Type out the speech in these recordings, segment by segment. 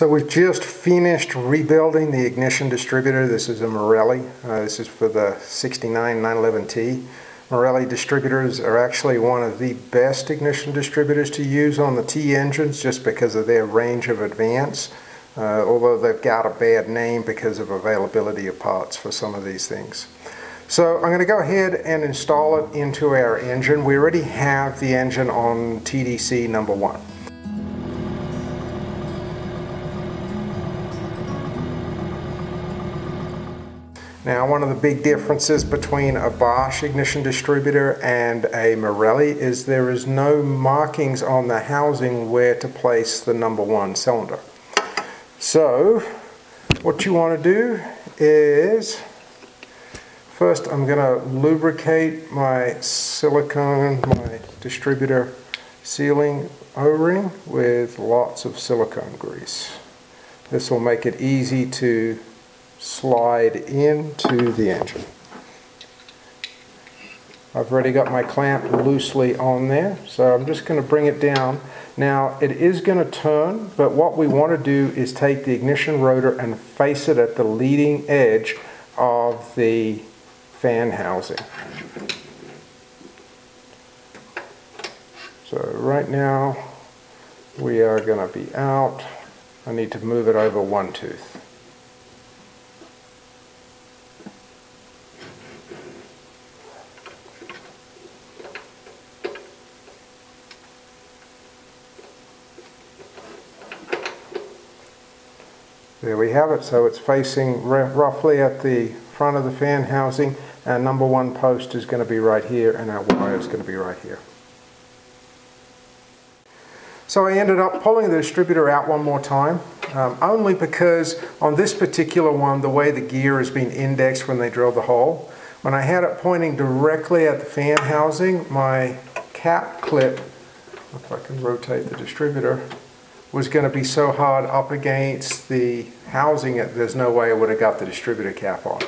So we've just finished rebuilding the ignition distributor. This is a Marelli. Uh, this is for the 69 911T. Marelli distributors are actually one of the best ignition distributors to use on the T engines just because of their range of advance. Uh, although they've got a bad name because of availability of parts for some of these things. So I'm going to go ahead and install it into our engine. We already have the engine on TDC number one. Now one of the big differences between a Bosch ignition distributor and a Marelli is there is no markings on the housing where to place the number one cylinder. So what you want to do is first I'm going to lubricate my silicone, my distributor sealing o-ring with lots of silicone grease. This will make it easy to slide into the engine. I've already got my clamp loosely on there, so I'm just going to bring it down. Now, it is going to turn, but what we want to do is take the ignition rotor and face it at the leading edge of the fan housing. So right now, we are going to be out. I need to move it over one tooth. There we have it. So it's facing roughly at the front of the fan housing Our number one post is going to be right here and our wire is going to be right here. So I ended up pulling the distributor out one more time, um, only because on this particular one, the way the gear has been indexed when they drilled the hole, when I had it pointing directly at the fan housing, my cap clip, if I can rotate the distributor, was going to be so hard up against the housing it, there's no way I would have got the distributor cap on.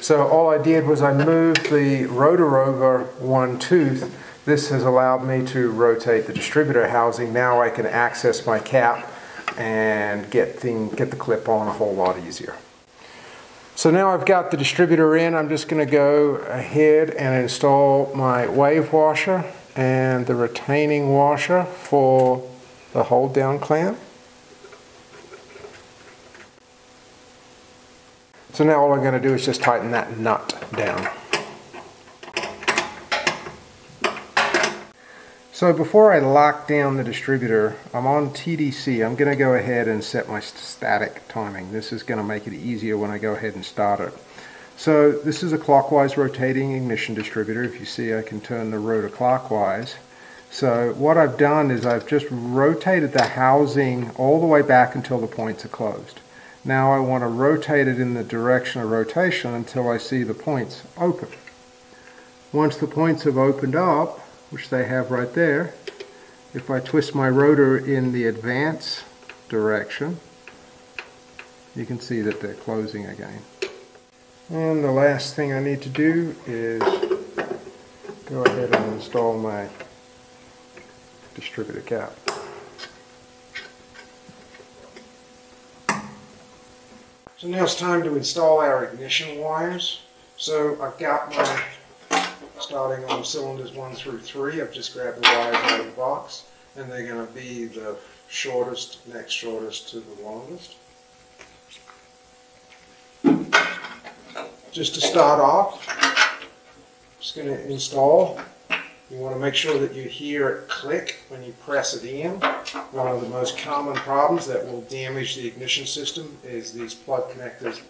So all I did was I moved the rotor over one tooth. This has allowed me to rotate the distributor housing. Now I can access my cap and get, thing, get the clip on a whole lot easier. So now I've got the distributor in, I'm just going to go ahead and install my wave washer and the retaining washer for the hold down clamp. So now all I'm going to do is just tighten that nut down. So before I lock down the distributor, I'm on TDC. I'm going to go ahead and set my static timing. This is going to make it easier when I go ahead and start it. So this is a clockwise rotating ignition distributor. If you see I can turn the rotor clockwise. So what I've done is I've just rotated the housing all the way back until the points are closed. Now I want to rotate it in the direction of rotation until I see the points open. Once the points have opened up, which they have right there, if I twist my rotor in the advance direction, you can see that they're closing again. And the last thing I need to do is go ahead and install my distributor cap. So now it's time to install our ignition wires. So I've got my starting on cylinders one through three. I've just grabbed the wires out of the box and they're going to be the shortest, next shortest to the longest. Just to start off, I'm just going to install you want to make sure that you hear it click when you press it in. One of the most common problems that will damage the ignition system is these plug connectors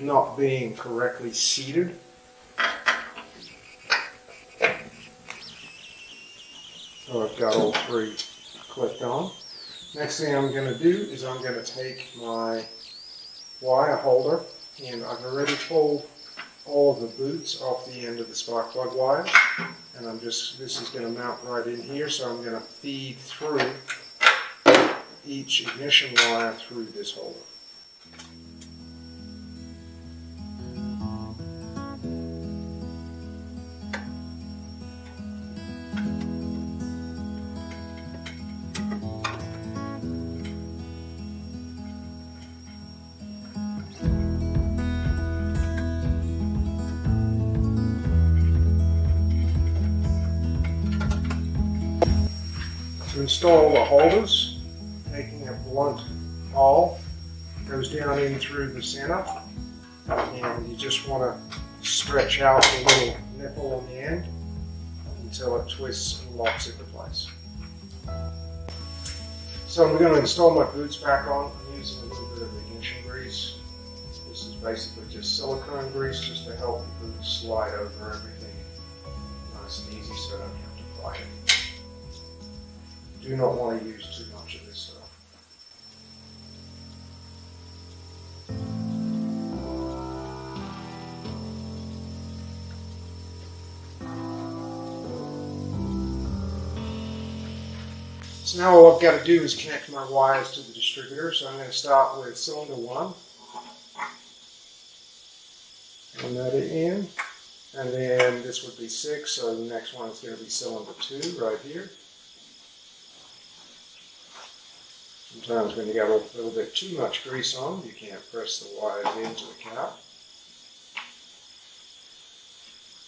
not being correctly seated. So I've got all three clicked on. Next thing I'm going to do is I'm going to take my wire holder and I've already pulled all of the boots off the end of the spark plug wire and I'm just, this is going to mount right in here, so I'm going to feed through each ignition wire through this holder. Install the holders, taking a blunt awl, goes down in through the center, and you just want to stretch out the little nipple on the end until it twists and locks into place. So I'm going to install my boots back on. I'm using a little bit of ignition grease. This is basically just silicone grease just to help the boots slide over everything nice and easy so I don't have to apply it. Do not want to use too much of this stuff. So now all I've got to do is connect my wires to the distributor. So I'm going to start with cylinder one. That in. And then this would be six, so the next one is going to be cylinder two right here. Sometimes when you got a little bit too much grease on, you can't press the wires into the cap.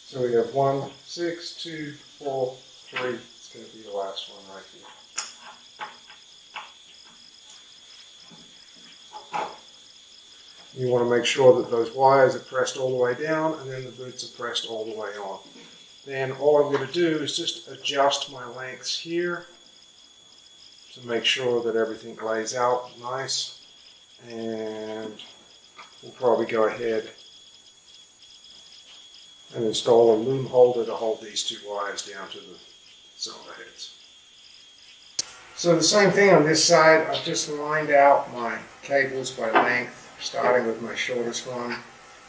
So we have one, six, two, four, three. It's going to be the last one right here. You want to make sure that those wires are pressed all the way down and then the boots are pressed all the way on. Then all I'm going to do is just adjust my lengths here to make sure that everything lays out nice. And we'll probably go ahead and install a loom holder to hold these two wires down to the cylinder heads. So the same thing on this side, I've just lined out my cables by length starting with my shortest one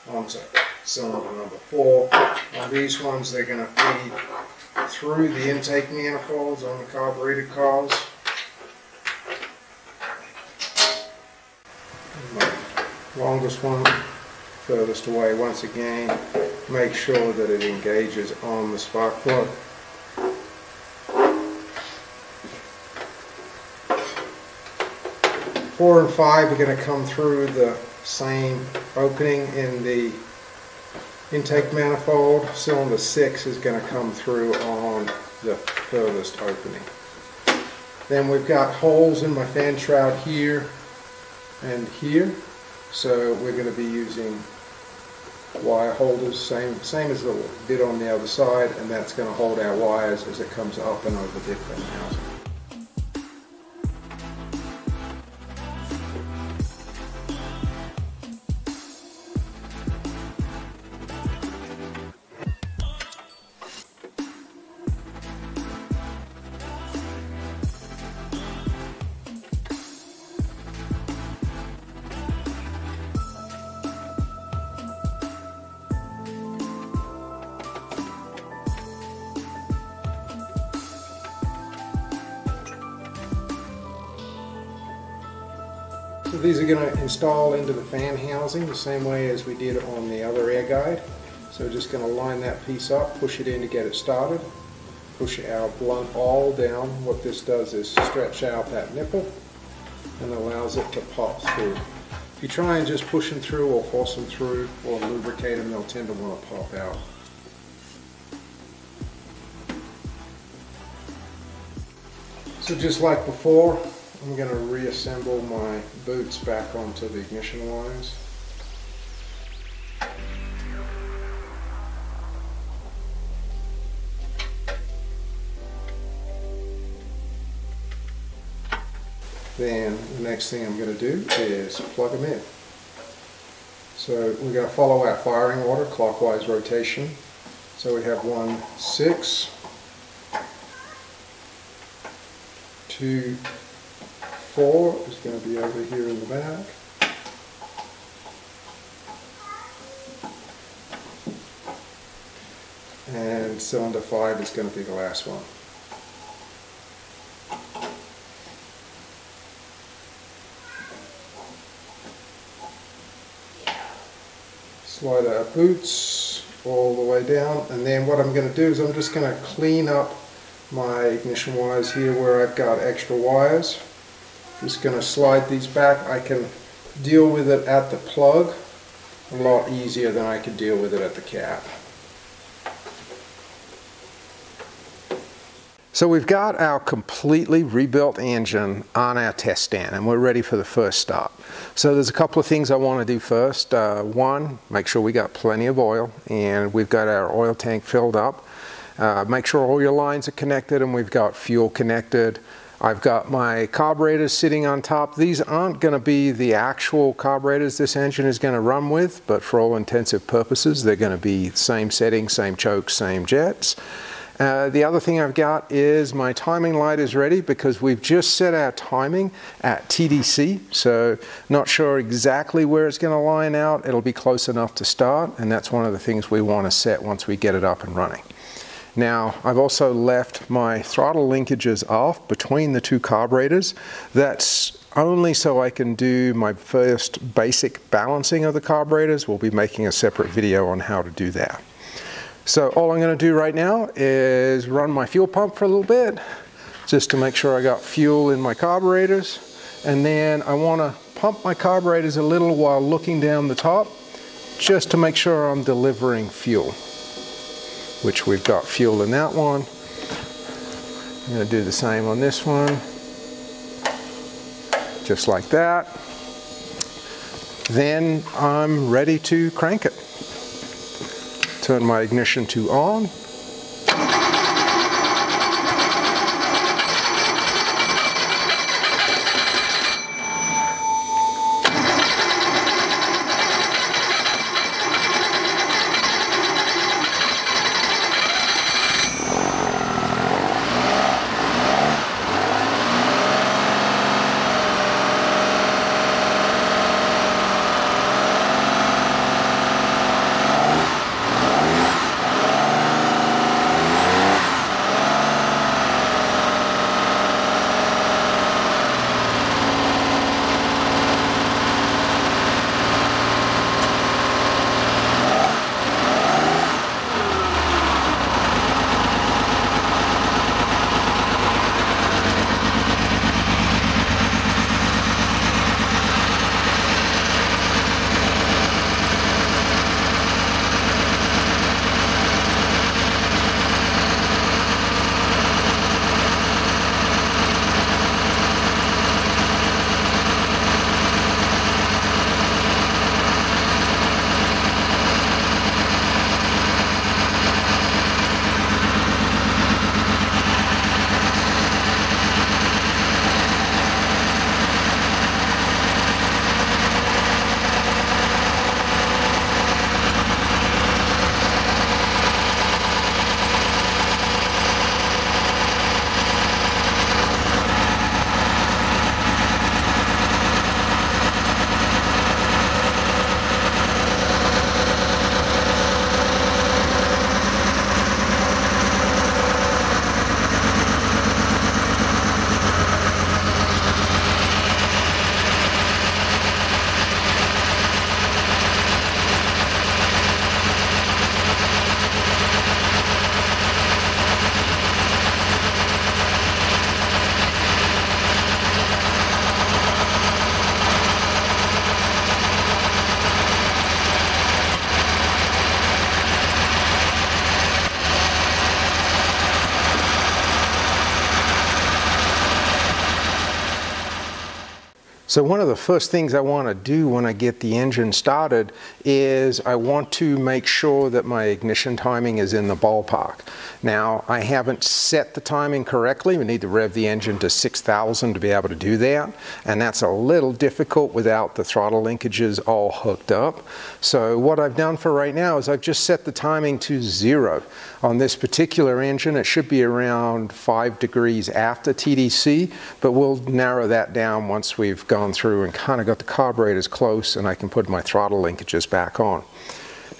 onto cylinder number four. On these ones, they're going to feed through the intake manifolds on the carbureted cars. Longest one furthest away once again make sure that it engages on the spark plug Four and five are going to come through the same opening in the intake manifold. Cylinder six is going to come through on the furthest opening. Then we've got holes in my fan shroud here and here. So we're going to be using wire holders, same, same as the bit on the other side, and that's going to hold our wires as it comes up and over the different housing. These are going to install into the fan housing the same way as we did on the other air guide. So just going to line that piece up, push it in to get it started, push our blunt awl down. What this does is stretch out that nipple and allows it to pop through. If you try and just push them through or force them through or lubricate them, they'll tend to want to pop out. So just like before, I'm going to reassemble my boots back onto the ignition wires. Then the next thing I'm going to do is plug them in. So we're going to follow our firing order, clockwise rotation. So we have one, six, two, four is going to be over here in the back. And cylinder five is going to be the last one. Slide our boots all the way down and then what I'm going to do is I'm just going to clean up my ignition wires here where I've got extra wires just going to slide these back. I can deal with it at the plug a lot easier than I could deal with it at the cap. So we've got our completely rebuilt engine on our test stand and we're ready for the first start. So there's a couple of things I want to do first. Uh, one, make sure we got plenty of oil and we've got our oil tank filled up. Uh, make sure all your lines are connected and we've got fuel connected. I've got my carburetors sitting on top. These aren't going to be the actual carburetors this engine is going to run with, but for all intensive purposes, they're going to be same settings, same chokes, same jets. Uh, the other thing I've got is my timing light is ready because we've just set our timing at TDC. So not sure exactly where it's going to line out. It'll be close enough to start. And that's one of the things we want to set once we get it up and running. Now, I've also left my throttle linkages off between the two carburetors. That's only so I can do my first basic balancing of the carburetors. We'll be making a separate video on how to do that. So all I'm going to do right now is run my fuel pump for a little bit just to make sure I got fuel in my carburetors and then I want to pump my carburetors a little while looking down the top just to make sure I'm delivering fuel which we've got fuel in that one. I'm going to do the same on this one just like that. Then I'm ready to crank it turn my ignition to on So one of the first things I want to do when I get the engine started is I want to make sure that my ignition timing is in the ballpark. Now I haven't set the timing correctly. We need to rev the engine to 6,000 to be able to do that and that's a little difficult without the throttle linkages all hooked up. So what I've done for right now is I've just set the timing to zero. On this particular engine it should be around 5 degrees after TDC but we'll narrow that down once we've gone through and kind of got the carburetors close and I can put my throttle linkages back on.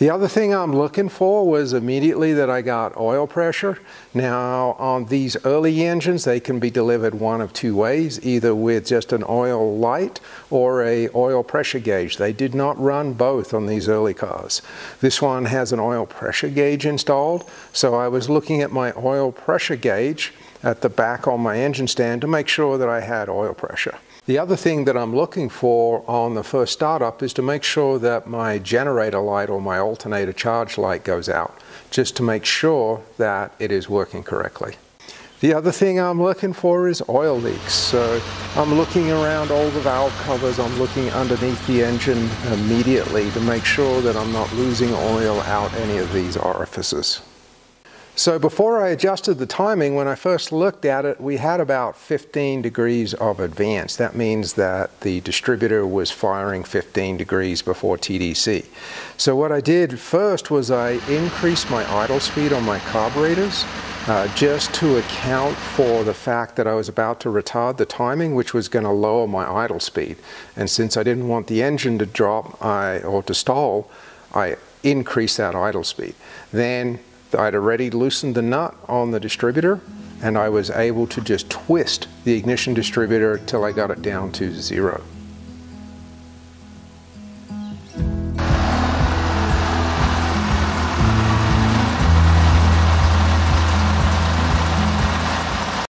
The other thing I'm looking for was immediately that I got oil pressure. Now on these early engines they can be delivered one of two ways, either with just an oil light or a oil pressure gauge. They did not run both on these early cars. This one has an oil pressure gauge installed, so I was looking at my oil pressure gauge at the back on my engine stand to make sure that I had oil pressure. The other thing that I'm looking for on the first startup is to make sure that my generator light or my alternator charge light goes out, just to make sure that it is working correctly. The other thing I'm looking for is oil leaks. So I'm looking around all the valve covers, I'm looking underneath the engine immediately to make sure that I'm not losing oil out any of these orifices. So before I adjusted the timing, when I first looked at it, we had about 15 degrees of advance. That means that the distributor was firing 15 degrees before TDC. So what I did first was I increased my idle speed on my carburetors uh, just to account for the fact that I was about to retard the timing, which was going to lower my idle speed. And since I didn't want the engine to drop I, or to stall, I increased that idle speed. Then I'd already loosened the nut on the distributor and I was able to just twist the ignition distributor till I got it down to zero.